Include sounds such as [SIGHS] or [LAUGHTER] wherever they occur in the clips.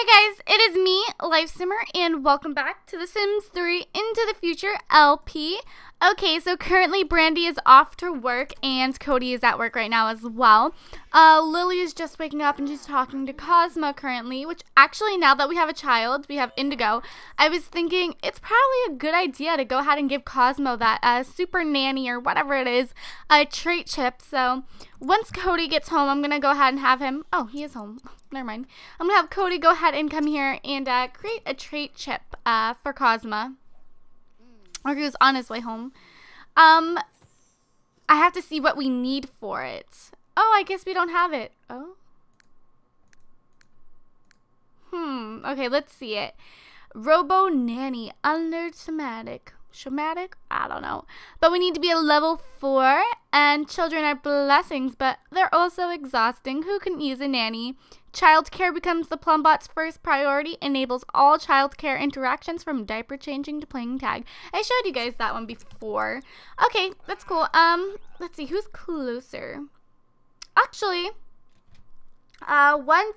Hey guys, it is me, LifeSimmer, and welcome back to The Sims 3 Into the Future LP. Okay, so currently Brandy is off to work and Cody is at work right now as well. Uh, Lily is just waking up and she's talking to Cosmo currently, which actually now that we have a child, we have Indigo, I was thinking it's probably a good idea to go ahead and give Cosmo that uh, super nanny or whatever it is, a trait chip. So once Cody gets home, I'm going to go ahead and have him, oh, he is home. [LAUGHS] Never mind. I'm going to have Cody go ahead and come here and uh, create a trait chip uh, for Cosmo or he was on his way home. Um, I have to see what we need for it. Oh, I guess we don't have it. Oh. Hmm. Okay, let's see it. Robo Nanny under somatic. Somatic? I don't know. But we need to be a level 4. And children are blessings, but they're also exhausting. Who can use a nanny? Childcare becomes the Plumbot's first priority, enables all childcare interactions from diaper changing to playing tag. I showed you guys that one before. Okay, that's cool. Um, let's see, who's closer? Actually, uh, once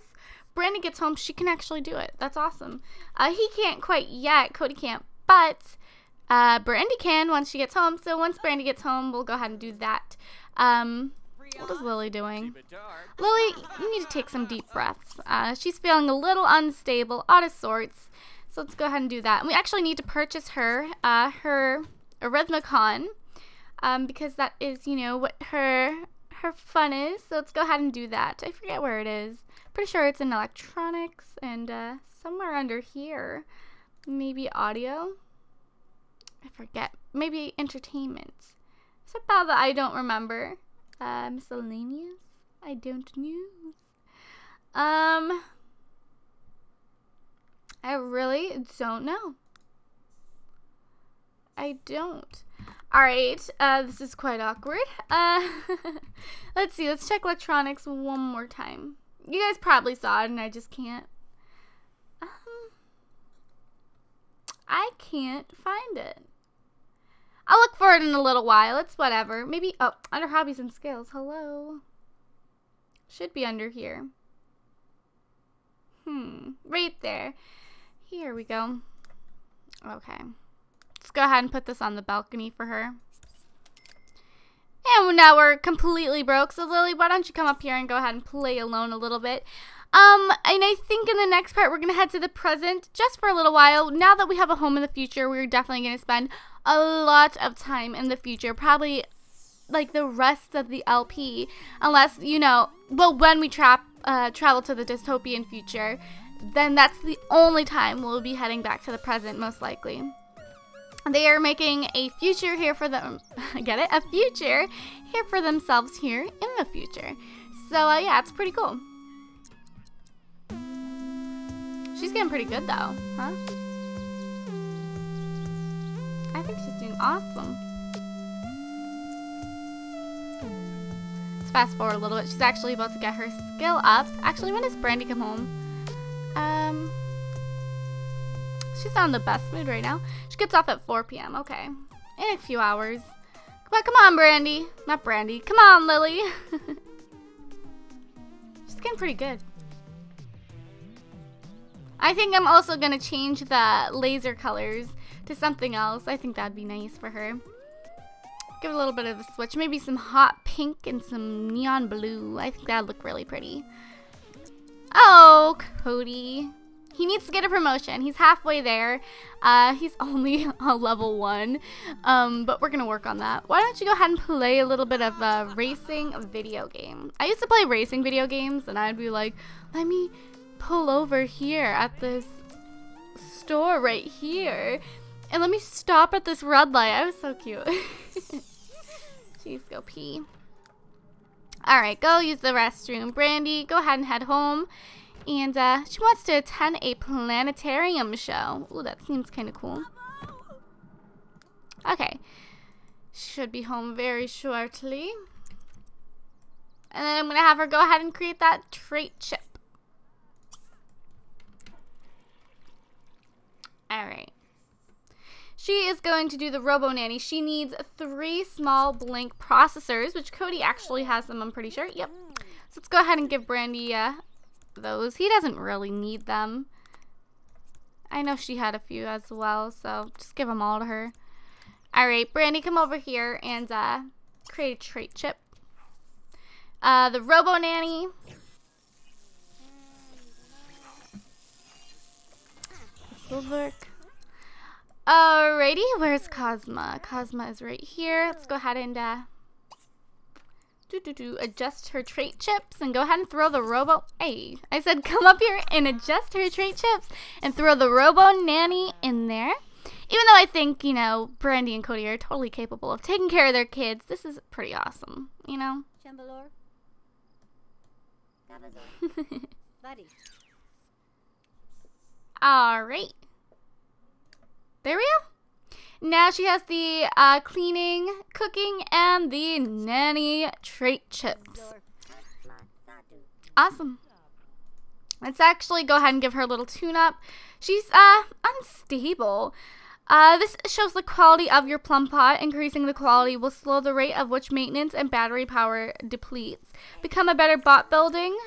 Brandy gets home, she can actually do it. That's awesome. Uh, he can't quite yet. Cody can't, but uh, Brandy can once she gets home. So once Brandy gets home, we'll go ahead and do that. Um, what is Lily doing? Lily, you need to take some deep breaths. Uh, she's feeling a little unstable, out of sorts. So let's go ahead and do that. And we actually need to purchase her, uh, her Arithmicon, um, because that is, you know, what her her fun is. So let's go ahead and do that. I forget where it is. Pretty sure it's in electronics and uh, somewhere under here. Maybe audio. I forget. Maybe entertainment. Somehow that I don't remember. Uh, miscellaneous? I don't know. Um, I really don't know. I don't. Alright, uh, this is quite awkward. Uh, [LAUGHS] let's see, let's check electronics one more time. You guys probably saw it and I just can't. Um, I can't find it. In a little while. It's whatever. Maybe, oh, under hobbies and skills. Hello. Should be under here. Hmm, right there. Here we go. Okay. Let's go ahead and put this on the balcony for her. And now we're completely broke. So Lily, why don't you come up here and go ahead and play alone a little bit. Um, and I think in the next part, we're going to head to the present just for a little while. Now that we have a home in the future, we're definitely going to spend a lot of time in the future. Probably like the rest of the LP. Unless, you know, well, when we trap, uh, travel to the dystopian future, then that's the only time we'll be heading back to the present, most likely. They are making a future here for them. [LAUGHS] Get it? A future here for themselves here in the future. So, uh, yeah, it's pretty cool. She's getting pretty good though, huh? I think she's doing awesome. Let's fast forward a little bit. She's actually about to get her skill up. Actually, when does Brandy come home? Um, she's not in the best mood right now. She gets off at 4 p.m. Okay, in a few hours. Come on, come on, Brandy. Not Brandy. Come on, Lily. [LAUGHS] she's getting pretty good. I think I'm also going to change the laser colors to something else. I think that'd be nice for her. Give a little bit of a switch. Maybe some hot pink and some neon blue. I think that'd look really pretty. Oh, Cody. He needs to get a promotion. He's halfway there. Uh, he's [LAUGHS] only a level one, um, but we're gonna work on that. Why don't you go ahead and play a little bit of a racing video game? I used to play racing video games, and I'd be like, let me pull over here at this store right here. And let me stop at this red light. I was so cute. [LAUGHS] Jeez, go pee. Alright, go use the restroom. Brandy, go ahead and head home. And uh, she wants to attend a planetarium show. Ooh, that seems kind of cool. Okay. Should be home very shortly. And then I'm going to have her go ahead and create that trait chip. Alright. She is going to do the Robo Nanny. She needs three small blink processors, which Cody actually has them, I'm pretty sure. Yep. So let's go ahead and give Brandy uh, those. He doesn't really need them. I know she had a few as well, so just give them all to her. All right, Brandy, come over here and uh, create a trait chip. Uh, the Robo Nanny. This will work. Alrighty, where's Cosma? Cosma is right here. Let's go ahead and uh, do, do, do, adjust her trait chips and go ahead and throw the Robo. Hey, I said come up here and adjust her trait chips and throw the Robo Nanny in there. Even though I think, you know, Brandy and Cody are totally capable of taking care of their kids, this is pretty awesome, you know? [LAUGHS] Buddy. All right. There we go. Now she has the uh, cleaning, cooking, and the nanny trait chips. Awesome. Let's actually go ahead and give her a little tune-up. She's uh, unstable. Uh, this shows the quality of your Plumbot. Increasing the quality will slow the rate of which maintenance and battery power depletes. Become a better bot building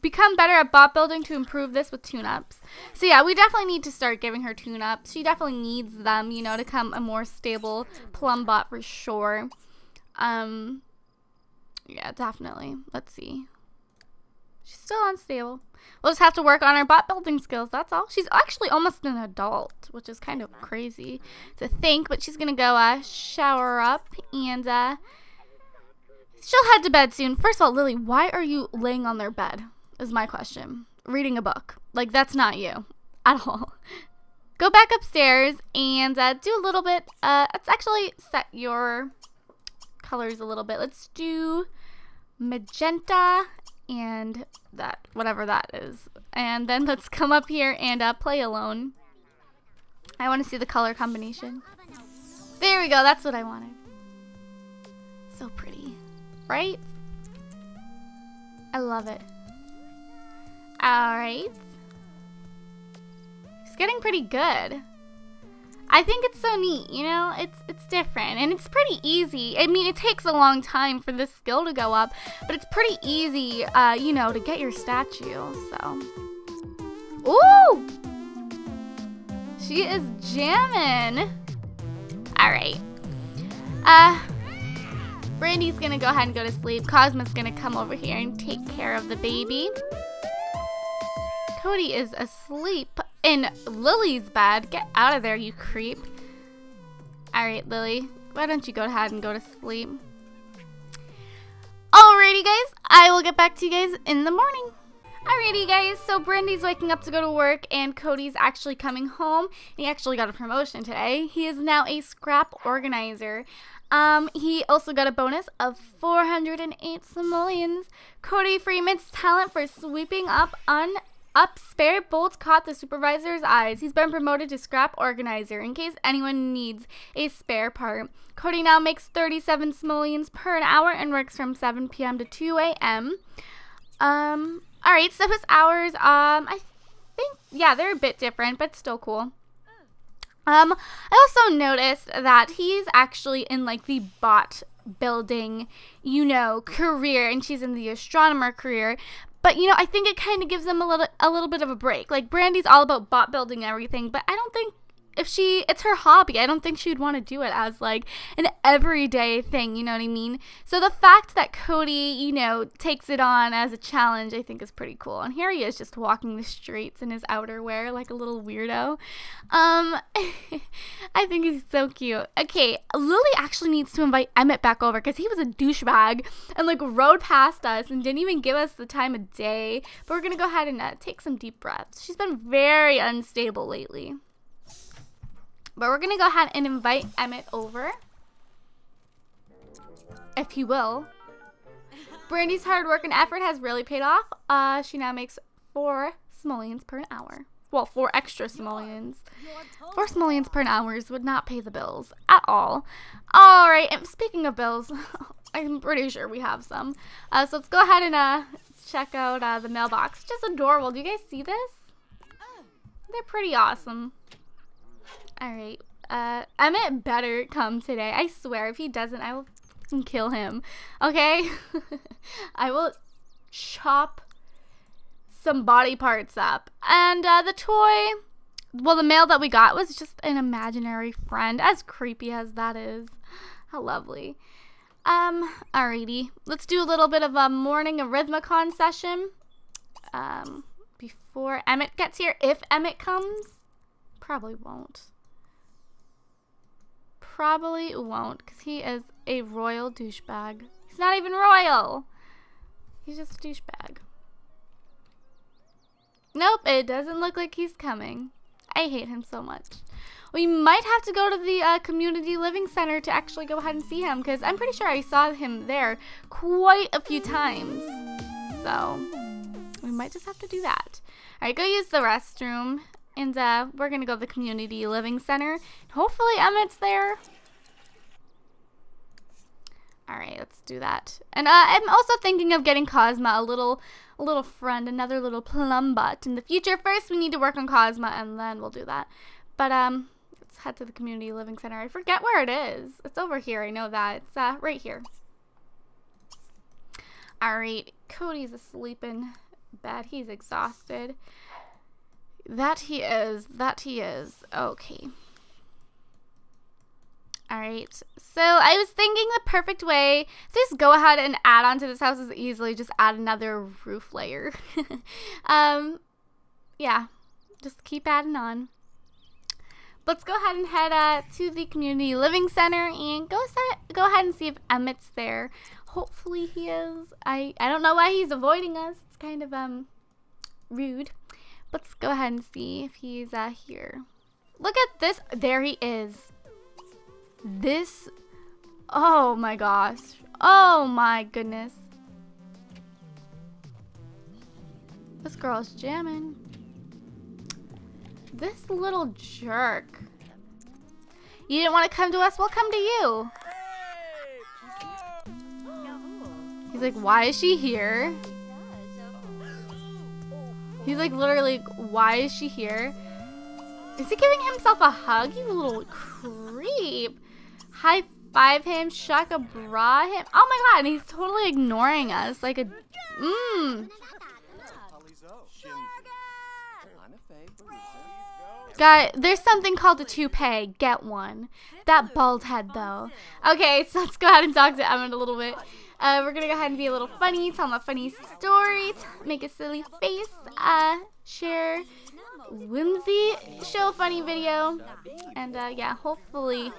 become better at bot building to improve this with tune-ups. So yeah, we definitely need to start giving her tune-ups. She definitely needs them, you know, to become a more stable Plumbot for sure. Um, yeah, definitely. Let's see. She's still unstable. We'll just have to work on her bot building skills. That's all. She's actually almost an adult, which is kind of crazy to think. But she's gonna go uh, shower up and uh, she'll head to bed soon. First of all, Lily, why are you laying on their bed? Is my question. Reading a book. Like, that's not you [LAUGHS] at all. Go back upstairs and uh, do a little bit. Uh, let's actually set your colors a little bit. Let's do magenta and that, whatever that is. And then let's come up here and uh, play alone. I want to see the color combination. There we go. That's what I wanted. So pretty, right? I love it. Alright. It's getting pretty good. I think it's so neat, you know? It's it's different and it's pretty easy. I mean, it takes a long time for this skill to go up, but it's pretty easy, uh, you know, to get your statue, so. Ooh! She is jamming. Alright. Uh, Brandy's gonna go ahead and go to sleep. Cosmo's gonna come over here and take care of the baby. Cody is asleep in Lily's bed. Get out of there, you creep. Alright, Lily. Why don't you go ahead and go to sleep? Alrighty, guys. I will get back to you guys in the morning. Alrighty guys, so Brandy's waking up to go to work and Cody's actually coming home. He actually got a promotion today. He is now a scrap organizer. Um, he also got a bonus of 408 simoleons. Cody Freeman's talent for sweeping up un up, spare bolts caught the supervisor's eyes. He's been promoted to scrap organizer in case anyone needs a spare part. Cody now makes 37 simoleons per an hour and works from 7 p.m. to 2 a.m. Um, all right, so his hours, um, I think, yeah, they're a bit different, but still cool. Um, I also noticed that he's actually in like the bot building, you know, career, and she's in the astronomer career. But you know, I think it kind of gives them a little a little bit of a break. Like Brandy's all about bot building and everything, but I don't think if she it's her hobby. I don't think she'd want to do it as like an everyday thing you know what i mean? So the fact that cody you know takes it on as a challenge i think is pretty cool. And here he is just walking the streets in his outerwear like a little weirdo. Um [LAUGHS] i think he's so cute. Okay lily actually needs to invite Emit back over because he was a douchebag and like rode past us and didn't even give us the time of day. But we're gonna go ahead and uh, take some deep breaths. She's been very unstable lately but we're going to go ahead and invite Emit over. If he will. Brandy's hard work and effort has really paid off. Uh, she now makes four simoleons per hour. Well, four extra simoleons. Four simoleons per hour would not pay the bills at all. All right, and speaking of bills, [LAUGHS] I'm pretty sure we have some. Uh, so let's go ahead and uh, check out uh, the mailbox. Just adorable. Do you guys see this? They're pretty awesome. Alright. Uh, Emit better come today. I swear, if he doesn't, I will kill him. Okay? [LAUGHS] I will chop some body parts up. And uh, the toy, well, the mail that we got was just an imaginary friend, as creepy as that is. How lovely. Um, alrighty. Let's do a little bit of a morning arithmicon session. Um, before Emit gets here, if Emit comes. Probably won't. Probably won't, because he is a royal douchebag. He's not even royal. He's just a douchebag. Nope, it doesn't look like he's coming. I hate him so much. We might have to go to the uh, community living center to actually go ahead and see him because I'm pretty sure I saw him there quite a few times. So we might just have to do that. All right, go use the restroom and uh, we're to go to the community living center. Hopefully Emit's there. All right, let's do that. And uh, I'm also thinking of getting Cosma a little, a little friend, another little Plumbot in the future. First, we need to work on Cosma, and then we'll do that. But um, let's head to the community living center. I forget where it is. It's over here. I know that. It's uh, right here. All right, Cody's asleep in bed. He's exhausted. That he is. That he is. Okay. Alright, so I was thinking the perfect way to just go ahead and add on to this house is easily just add another roof layer. [LAUGHS] um, yeah, just keep adding on. Let's go ahead and head uh, to the community living center and go set, go ahead and see if Emit's there. Hopefully he is. I, I don't know why he's avoiding us. It's kind of um rude. Let's go ahead and see if he's uh, here. Look at this. There he is. This. Oh my gosh. Oh my goodness. This girl's jamming. This little jerk. You didn't want to come to us? We'll come to you. He's like, why is she here? He's like literally, why is she here? Is he giving himself a hug? You little creep. High five him, shaka bra him. Oh my god, and he's totally ignoring us like a. Mmm. Guy, there's something called a toupee. Get one. That bald head, though. Okay, so let's go ahead and talk to Emit a little bit. Uh, we're gonna go ahead and be a little funny, tell him a funny story, make a silly face, uh, share whimsy, show a funny video, and uh, yeah, hopefully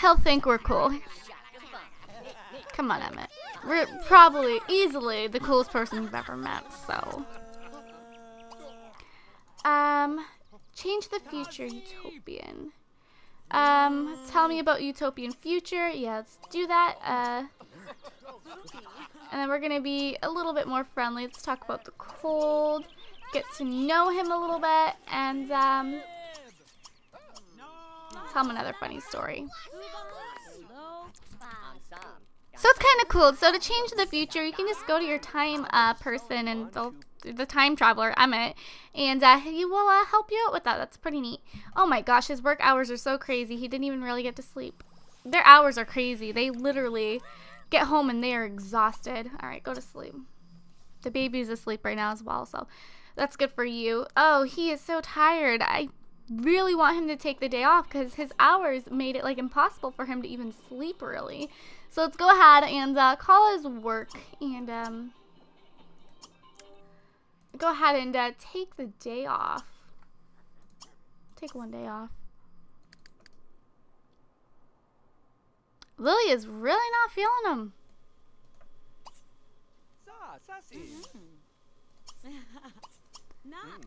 he'll think we're cool. Come on, Emit. We're probably, easily, the coolest person you've ever met, so. Um, change the future utopian. Um, tell me about utopian future. Yeah, let's do that. Uh, and then we're going to be a little bit more friendly. Let's talk about the cold, get to know him a little bit, and um, tell him another funny story. So it's kind of cool. So to change the future, you can just go to your time uh, person and the time traveler, Emit, and uh, he will uh, help you out with that. That's pretty neat. Oh my gosh, his work hours are so crazy. He didn't even really get to sleep. Their hours are crazy. They literally get home and they are exhausted. All right, go to sleep. The baby's asleep right now as well, so that's good for you. Oh, he is so tired. I really want him to take the day off because his hours made it like impossible for him to even sleep really. So let's go ahead and uh, call his work and um, go ahead and uh, take the day off. Take one day off. Lily is really not feeling him.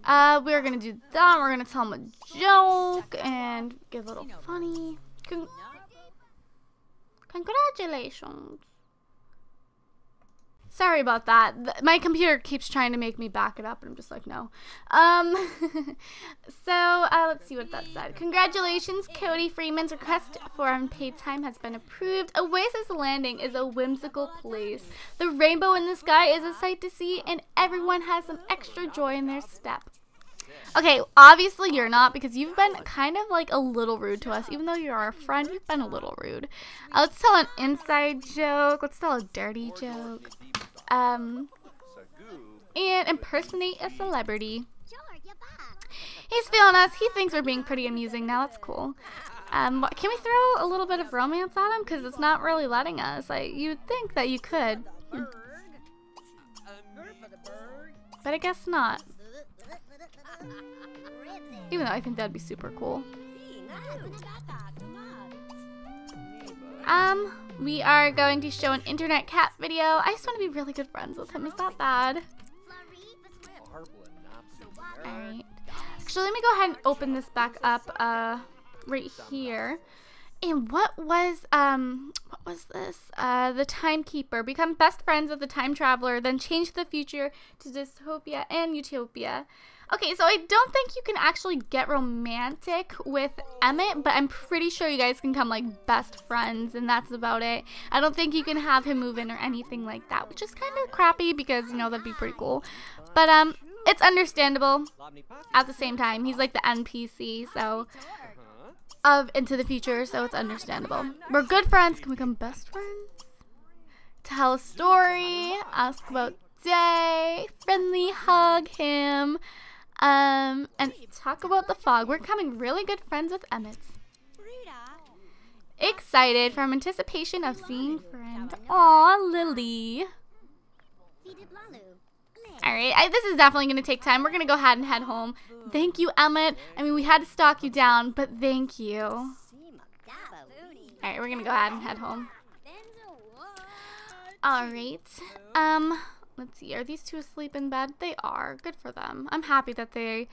Uh, we're gonna do that. We're gonna tell him a joke and get a little funny. Con congratulations. Sorry about that. My computer keeps trying to make me back it up, and I'm just like, no. Um, [LAUGHS] so uh, let's see what that said. Congratulations, Cody Freeman's request for unpaid time has been approved. Oasis Landing is a whimsical place. The rainbow in the sky is a sight to see, and everyone has some extra joy in their step. Okay, obviously you're not because you've been kind of like a little rude to us. Even though you're our friend, you've been a little rude. Uh, let's tell an inside joke. Let's tell a dirty joke. Um, and impersonate a celebrity. He's feeling us. He thinks we're being pretty amusing now. That's cool. Um, can we throw a little bit of romance at him? Because it's not really letting us. Like, you would think that you could. But I guess not. Even though I think that'd be super cool. Um, we are going to show an internet cat video. I just want to be really good friends with him. Is that bad? Alright. Actually, let me go ahead and open this back up uh, right here. And what was um what was this? Uh the timekeeper. Become best friends with the time traveler, then change the future to dystopia and utopia. Okay, so I don't think you can actually get romantic with Emit, but I'm pretty sure you guys can come like best friends, and that's about it. I don't think you can have him move in or anything like that, which is kind of crappy because, you know, that'd be pretty cool. But, um, it's understandable at the same time. He's like the NPC, so, of Into the Future, so it's understandable. We're good friends. Can we become best friends? Tell a story, ask about day, friendly hug him. Um, and talk about the fog. We're becoming really good friends with Emit. Excited from anticipation of seeing friend. Aw, Lily. Alright, this is definitely going to take time. We're going to go ahead and head home. Thank you, Emit. I mean, we had to stalk you down, but thank you. Alright, we're going to go ahead and head home. Alright. Um, Let's see. Are these two asleep in bed? They are. Good for them. I'm happy that they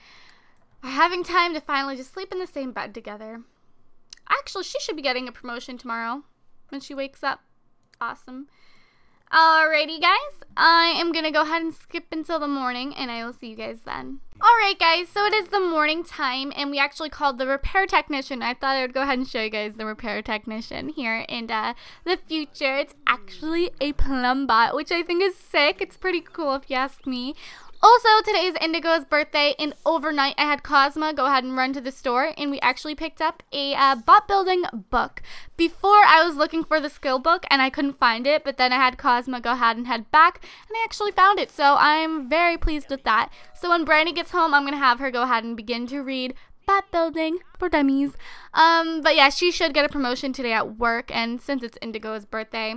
are having time to finally just sleep in the same bed together. Actually, she should be getting a promotion tomorrow when she wakes up. Awesome. Alrighty, guys. I am going to go ahead and skip until the morning, and I will see you guys then. Alright, guys. So it is the morning time, and we actually called the repair technician. I thought I would go ahead and show you guys the repair technician here in uh, the future. It's actually a plumbot, which I think is sick. It's pretty cool if you ask me. Also, today is Indigo's birthday, and overnight I had Cosma go ahead and run to the store, and we actually picked up a uh, bot building book. Before, I was looking for the skill book, and I couldn't find it, but then I had Cosma go ahead and head back, and I actually found it, so I'm very pleased with that. So when Brandy gets home, I'm going to have her go ahead and begin to read bot building for dummies. Um, but yeah, she should get a promotion today at work, and since it's Indigo's birthday,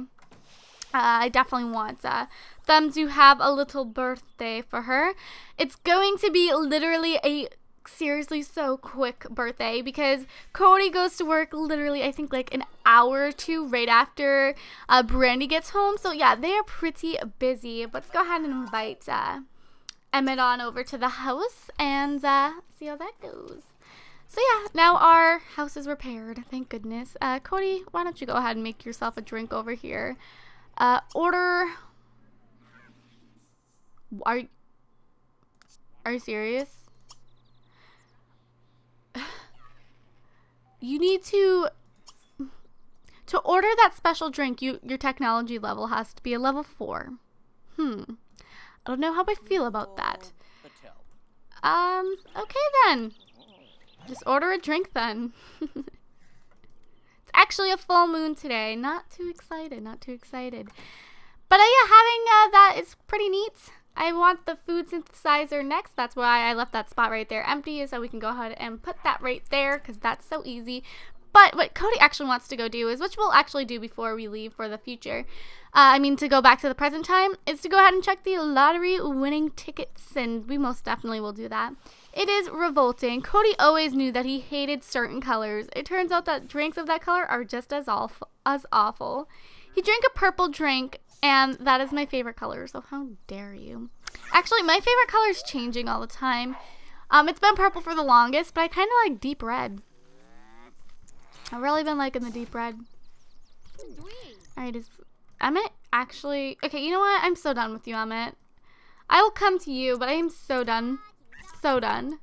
uh, I definitely want uh, them to have a little birthday for her. It's going to be literally a seriously so quick birthday because Cody goes to work literally I think like an hour or two right after uh, Brandy gets home. So yeah, they are pretty busy. But let's go ahead and invite uh, Emit on over to the house and uh, see how that goes. So yeah, now our house is repaired. Thank goodness. Uh, Cody, why don't you go ahead and make yourself a drink over here? Uh, order. Are are you serious? [SIGHS] you need to to order that special drink. You your technology level has to be a level four. Hmm. I don't know how I feel about that. Um. Okay then. Just order a drink then. [LAUGHS] It's actually a full moon today. Not too excited, not too excited. But uh, yeah, having uh, that is pretty neat. I want the food synthesizer next. That's why I left that spot right there empty so we can go ahead and put that right there because that's so easy. But what Cody actually wants to go do is, which we'll actually do before we leave for the future, uh, I mean to go back to the present time, is to go ahead and check the lottery winning tickets, and we most definitely will do that. It is revolting. Cody always knew that he hated certain colors. It turns out that drinks of that color are just as awful. As awful. He drank a purple drink, and that is my favorite color, so how dare you. Actually, my favorite color is changing all the time. Um, it's been purple for the longest, but I kind of like deep red. I've really been liking the deep red. Alright, is Emit actually... Okay, you know what? I'm so done with you, Emit. I will come to you, but I am so done so done.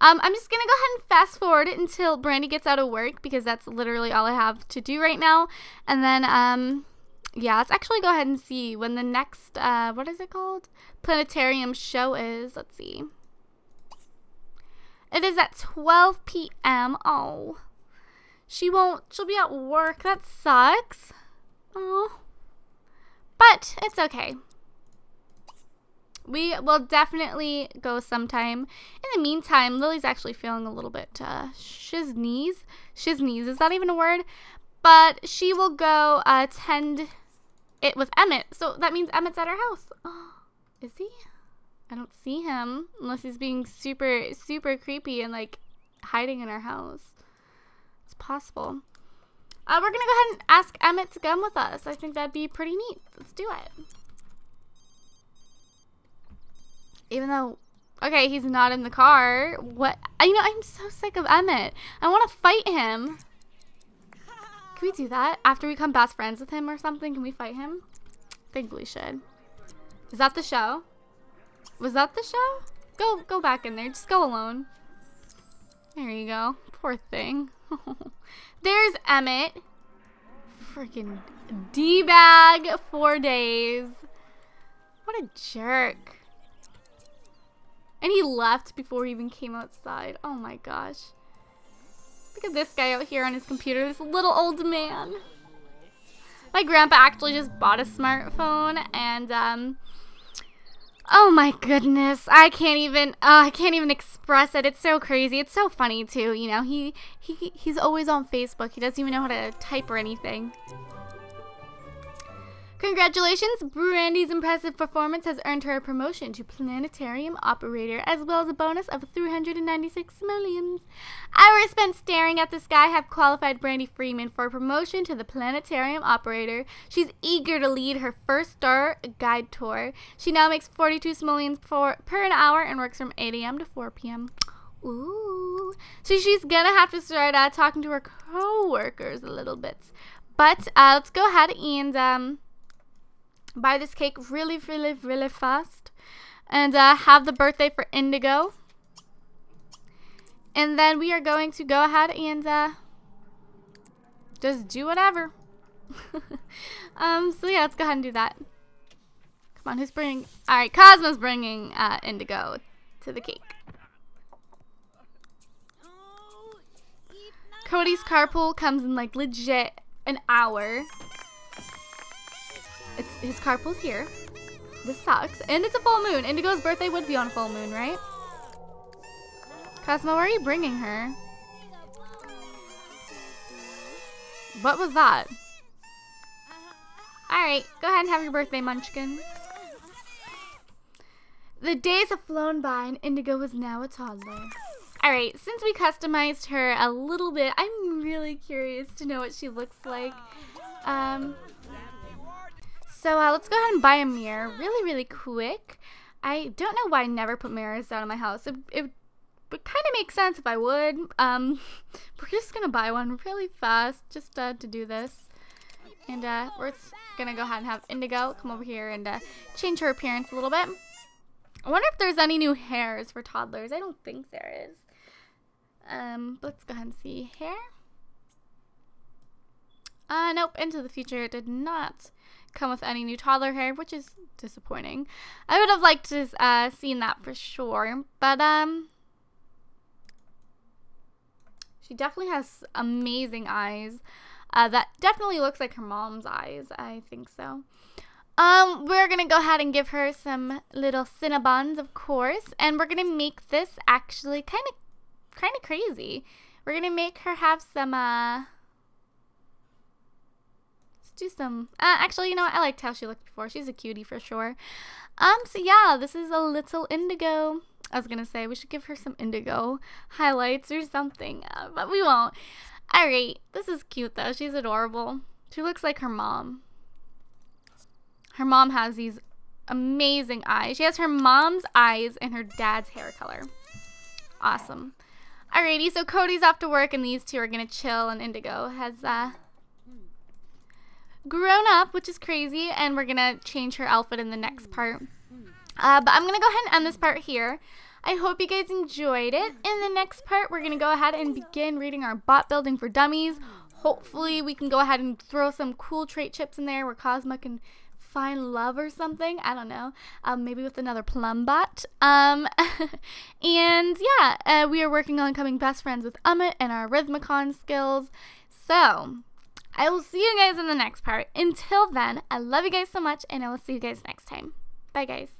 Um, I'm just going to go ahead and fast forward it until Brandy gets out of work because that's literally all I have to do right now. And then, um, yeah, let's actually go ahead and see when the next, uh, what is it called? Planetarium show is. Let's see. It is at 12 p.m. Oh. She won't, she'll be at work. That sucks. Oh. But it's okay. we will definitely go sometime. In the meantime, Lily's actually feeling a little bit uh, shiznees. Shiznees, is that even a word? But she will go uh, attend it with Emit. So that means Emit's at our house. Oh, [GASPS] is he? I don't see him unless he's being super, super creepy and like hiding in our house. It's possible. Uh, we're going to go ahead and ask Emit to come with us. I think that'd be pretty neat. Let's do it. Even though, okay, he's not in the car. What? You know, I'm so sick of Emit. I want to fight him. Can we do that? After we become best friends with him or something, can we fight him? I think we should. Is that the show? Was that the show? Go, go back in there. Just go alone. There you go. Poor thing. [LAUGHS] There's Emit. Freaking D-bag for days. What a jerk. And he left before he even came outside. Oh my gosh. Look at this guy out here on his computer. This little old man. My grandpa actually just bought a smartphone and um Oh my goodness. I can't even uh, I can't even express it. It's so crazy. It's so funny too, you know. He he he's always on Facebook. He doesn't even know how to type or anything. Congratulations, Brandy's impressive performance has earned her a promotion to Planetarium Operator, as well as a bonus of 396 simoleons. Hours spent staring at the sky have qualified Brandy Freeman for a promotion to the Planetarium Operator. She's eager to lead her first star guide tour. She now makes 42 simoleons per, per an hour and works from 8 a.m. to 4 p.m. Ooh. So she's gonna have to start uh, talking to her co-workers a little bit. But uh, let's go ahead and... Um, buy this cake really, really, really fast. And uh, have the birthday for Indigo. And then we are going to go ahead and uh, just do whatever. [LAUGHS] um, so yeah, let's go ahead and do that. Come on, who's bringing... Alright, Cosmo's bringing uh, Indigo to the cake. Cody's carpool comes in like legit an hour. It's his carpool's here. This sucks. And it's a full moon. Indigo's birthday would be on a full moon, right? Cosmo, where are you bringing her? What was that? Alright, go ahead and have your birthday, Munchkin. The days have flown by and Indigo is now a toddler. Alright, since we customized her a little bit, I'm really curious to know what she looks like. Um, so uh, let's go ahead and buy a mirror really, really quick. I don't know why I never put mirrors down in my house. It, it would kind of make sense if I would. Um, [LAUGHS] we're just going to buy one really fast just uh, to do this. And uh, we're going to go ahead and have Indigo come over here and uh, change her appearance a little bit. I wonder if there's any new hairs for toddlers. I don't think there is. Um, let's go ahead and see hair. Uh, nope, Into the Future did not come with any new toddler hair, which is disappointing. I would have liked to uh, seen that for sure, but um, she definitely has amazing eyes. Uh, that definitely looks like her mom's eyes. I think so. Um, we're gonna go ahead and give her some little Cinnabons, of course, and we're gonna make this actually kind of, kind of crazy. We're gonna make her have some uh do some. Uh, actually, you know what? I liked how she looked before. She's a cutie for sure. Um, so yeah, this is a little indigo. I was gonna say we should give her some indigo highlights or something, uh, but we won't. Alright, this is cute though. She's adorable. She looks like her mom. Her mom has these amazing eyes. She has her mom's eyes and her dad's hair color. Awesome. Alrighty, so Cody's off to work and these two are gonna chill and Indigo has uh grown up, which is crazy, and we're gonna change her outfit in the next part. Uh, but I'm gonna go ahead and end this part here. I hope you guys enjoyed it. In the next part, we're gonna go ahead and begin reading our bot building for dummies. Hopefully, we can go ahead and throw some cool trait chips in there where Cosmo can find love or something. I don't know. Um, maybe with another Plumbot. Um, [LAUGHS] and yeah, uh, we are working on becoming best friends with Emit and our Rhythmicon skills. So, I will see you guys in the next part. Until then, I love you guys so much, and I will see you guys next time. Bye, guys.